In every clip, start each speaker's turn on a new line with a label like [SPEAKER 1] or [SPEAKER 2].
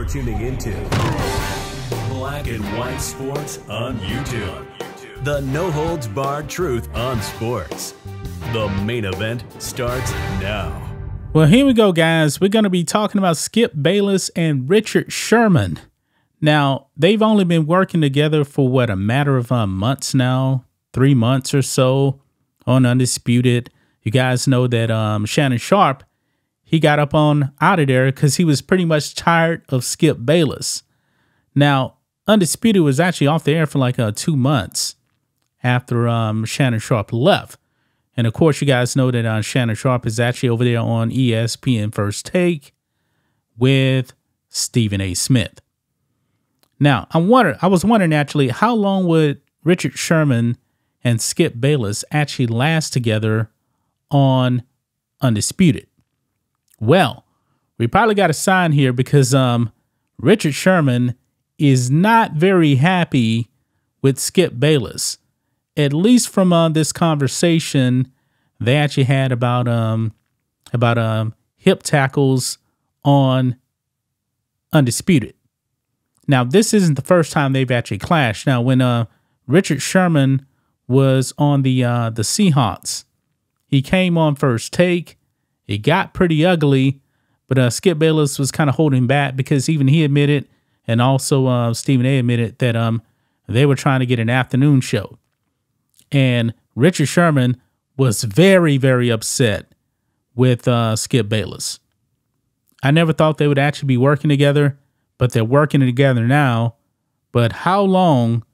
[SPEAKER 1] You're tuning into Black and White Sports on YouTube. The no holds barred truth on sports. The main event starts now.
[SPEAKER 2] Well, here we go, guys. We're going to be talking about Skip Bayless and Richard Sherman. Now, they've only been working together for what, a matter of uh, months now, three months or so on Undisputed. You guys know that um, Shannon Sharpe, he got up on out of there because he was pretty much tired of Skip Bayless. Now, Undisputed was actually off the air for like uh, two months after um, Shannon Sharpe left. And of course, you guys know that uh, Shannon Sharpe is actually over there on ESPN First Take with Stephen A. Smith. Now, I wonder, I was wondering actually, how long would Richard Sherman and Skip Bayless actually last together on Undisputed? Well, we probably got a sign here because um, Richard Sherman is not very happy with Skip Bayless at least from uh, this conversation they actually had about um about um hip tackles on undisputed. Now this isn't the first time they've actually clashed. Now when uh Richard Sherman was on the uh the Seahawks, he came on first take. It got pretty ugly, but uh Skip Bayless was kind of holding back because even he admitted, and also uh Stephen A admitted that um they were trying to get an afternoon show. And Richard Sherman was very, very upset with uh, Skip Bayless. I never thought they would actually be working together, but they're working together now. But how long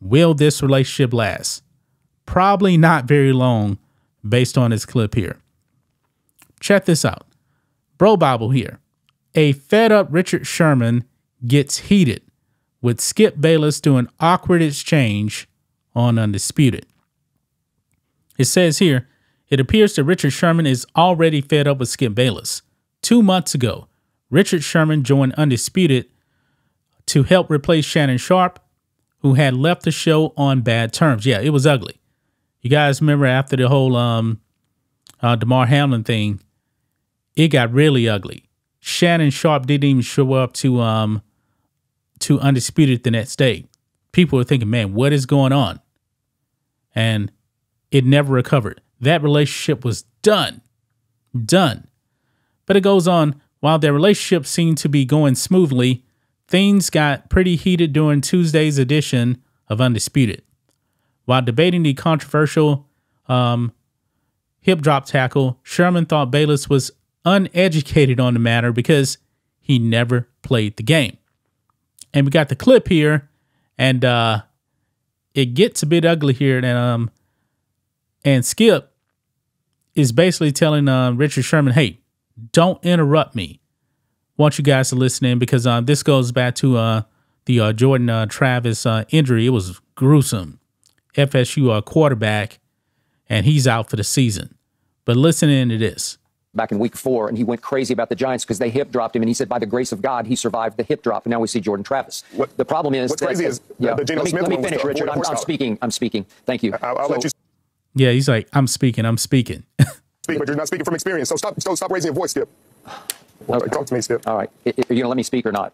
[SPEAKER 2] will this relationship last? Probably not very long based on this clip here. Check this out. BroBible here. A fed up Richard Sherman gets heated with Skip Bayless doing awkward exchange on Undisputed. It says here, it appears that Richard Sherman is already fed up with Skip Bayless. Two months ago, Richard Sherman joined Undisputed to help replace Shannon Sharpe, who had left the show on bad terms. Yeah, it was ugly. You guys remember after the whole um, uh, Damar Hamlin thing, it got really ugly. Shannon Sharpe didn't even show up to um, to Undisputed the next day. People were thinking, man, what is going on? And it never recovered. That relationship was done. Done. But it goes on. While their relationship seemed to be going smoothly, things got pretty heated during Tuesday's edition of Undisputed. While debating the controversial um, hip drop tackle, Sherman thought Bayless was uneducated on the matter because he never played the game. And we got the clip here, and uh, it gets a bit ugly here. And um, and Skip is basically telling uh, Richard Sherman, hey, don't interrupt me. want you guys to listen in because uh, this goes back to uh, the uh, Jordan uh, Travis uh, injury. It was gruesome. FSU uh, quarterback, and he's out for the season. But listen in to this
[SPEAKER 3] back in week four, and he went crazy about the Giants because they hip dropped him, and he said, by the grace of God, he survived the hip drop, and now we see Jordan Travis. What, the problem is,
[SPEAKER 4] what's that, crazy is
[SPEAKER 3] yeah,
[SPEAKER 4] the, the
[SPEAKER 3] let me,
[SPEAKER 4] Smith
[SPEAKER 3] let me finish, Richard. I'm, I'm, speaking. I'm speaking. Thank you.
[SPEAKER 4] I'll, I'll so, let you.
[SPEAKER 2] Yeah, he's like, I'm speaking, I'm speaking.
[SPEAKER 4] Speak, but you're not speaking from experience. So stop, so stop raising your voice, Skip. Okay. Talk to me, Skip.
[SPEAKER 3] All right. Are you going to let me speak or not?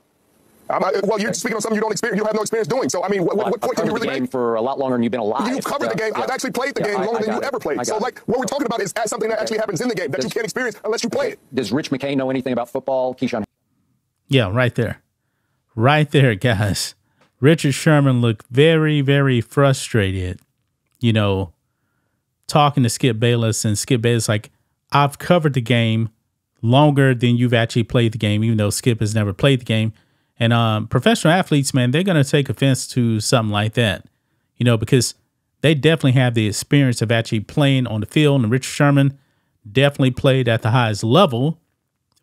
[SPEAKER 4] Not, well, you're speaking on something you don't experience. You don't have no experience doing. So, I mean, what, well, what point
[SPEAKER 3] can
[SPEAKER 4] you really
[SPEAKER 3] the game
[SPEAKER 4] make?
[SPEAKER 3] for a lot longer than you've been alive.
[SPEAKER 4] You've covered the game.
[SPEAKER 3] Yeah.
[SPEAKER 4] I've actually played the
[SPEAKER 3] yeah,
[SPEAKER 4] game
[SPEAKER 3] I,
[SPEAKER 4] longer
[SPEAKER 3] I
[SPEAKER 4] than you
[SPEAKER 3] it.
[SPEAKER 4] ever played. So, like, what we're talking about is something that actually happens in the game that
[SPEAKER 3] does,
[SPEAKER 4] you can't experience unless you play it.
[SPEAKER 3] Does Rich McKay know anything about football, Keyshawn?
[SPEAKER 2] Yeah, right there. Right there, guys. Richard Sherman looked very, very frustrated, you know, talking to Skip Bayless, and Skip Bayless like, I've covered the game longer than you've actually played the game, even though Skip has never played the game. And um, professional athletes, man, they're going to take offense to something like that, you know, because they definitely have the experience of actually playing on the field. And Richard Sherman definitely played at the highest level,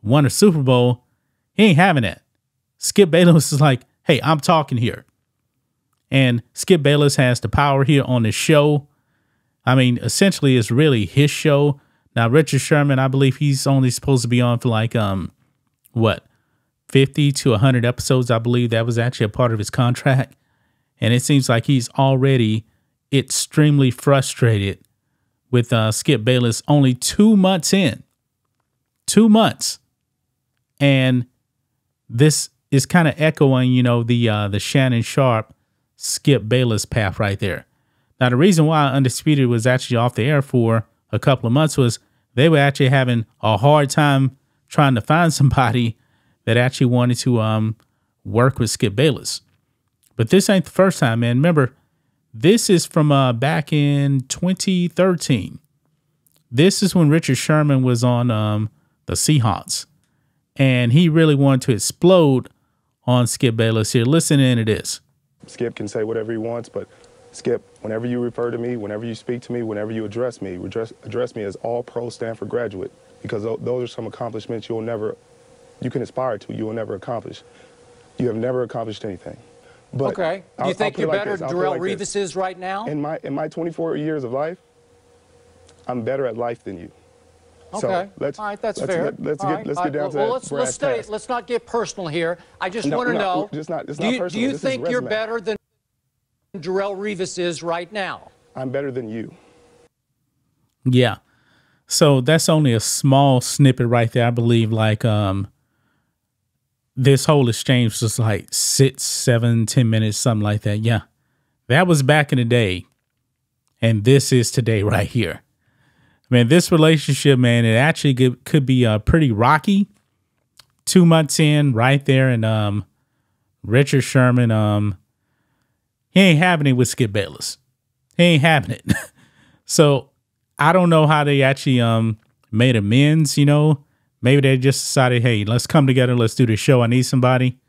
[SPEAKER 2] won a Super Bowl. He ain't having that. Skip Bayless is like, hey, I'm talking here. And Skip Bayless has the power here on the show. I mean, essentially, it's really his show. Now, Richard Sherman, I believe he's only supposed to be on for like, um, what, 50 to 100 episodes. I believe that was actually a part of his contract. And it seems like he's already extremely frustrated with uh, Skip Bayless only two months in. Two months. And this is kind of echoing, you know, the uh, the Shannon Sharpe Skip Bayless path right there. Now, the reason why Undisputed was actually off the air for a couple of months was they were actually having a hard time trying to find somebody that actually wanted to um, work with Skip Bayless. But this ain't the first time, man. Remember, this is from uh, back in 2013. This is when Richard Sherman was on um, the Seahawks, and he really wanted to explode on Skip Bayless here. Listen into this.
[SPEAKER 4] Skip can say whatever he wants, but Skip, whenever you refer to me, whenever you speak to me, whenever you address me, address, address me as all pro Stanford graduate, because those are some accomplishments you'll never, you can aspire to, you will never accomplish. You have never accomplished anything.
[SPEAKER 5] But okay. Do you I'll, think you're better like than Darrelle like Revis this. is right now?
[SPEAKER 4] In my in my 24 years of life, I'm better at life than you.
[SPEAKER 5] Okay. So let's, All right, that's
[SPEAKER 4] let's,
[SPEAKER 5] fair.
[SPEAKER 4] Let, us get, right. let's get down well, to well,
[SPEAKER 5] let's, let's stay.
[SPEAKER 4] Task.
[SPEAKER 5] Let's not get personal here. I just no, want to no, know.
[SPEAKER 4] Just not,
[SPEAKER 5] do
[SPEAKER 4] not
[SPEAKER 5] you,
[SPEAKER 4] personal.
[SPEAKER 5] Do you
[SPEAKER 4] this
[SPEAKER 5] think you're better than Darrelle Revis is right now?
[SPEAKER 4] I'm better than you.
[SPEAKER 2] Yeah. So that's only a small snippet right there. I believe like um this whole exchange was like six, seven, ten minutes, something like that. Yeah. That was back in the day. And this is today right here. Man, this relationship, man, it actually could, could be uh, pretty rocky. Two months in, right there, and um, Richard Sherman, um, he ain't having it with Skip Bayless. He ain't having it. so I don't know how they actually um made amends. You know, maybe they just decided, hey, let's come together, let's do the show. I need somebody,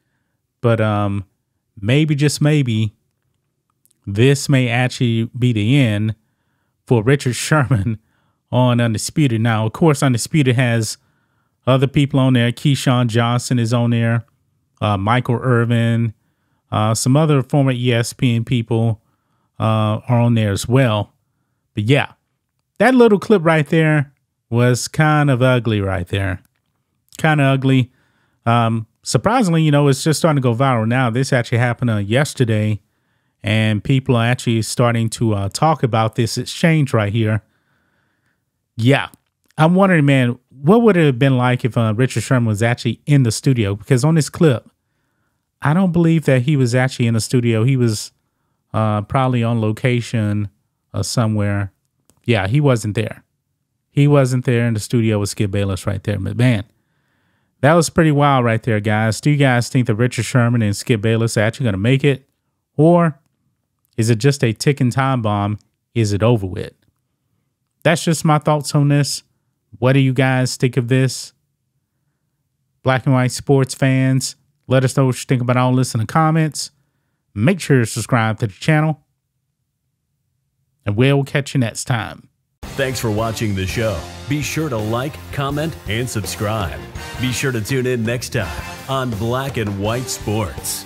[SPEAKER 2] but um, maybe just maybe this may actually be the end for Richard Sherman on Undisputed. Now, of course, Undisputed has other people on there. Keyshawn Johnson is on there, uh, Michael Irvin, uh, some other former ESPN people uh, are on there as well. But yeah, that little clip right there was kind of ugly right there. Kind of ugly. Um, surprisingly, you know, it's just starting to go viral now. This actually happened uh, yesterday, and people are actually starting to uh, talk about this exchange right here. Yeah. I'm wondering, man, what would it have been like if uh, Richard Sherman was actually in the studio? Because on this clip, I don't believe that he was actually in the studio. He was uh, probably on location uh, somewhere. Yeah, he wasn't there. He wasn't there in the studio with Skip Bayless right there. But man, that was pretty wild right there, guys. Do you guys think that Richard Sherman and Skip Bayless are actually going to make it? Or is it just a ticking time bomb? Is it over with? that's just my thoughts on this. What do you guys think of this? Black and white sports fans, let us know what you think about all this in the comments. Make sure to subscribe to the channel. And we'll catch you next time.
[SPEAKER 1] Thanks for watching the show. Be sure to like, comment, and subscribe. Be sure to tune in next time on Black and White Sports.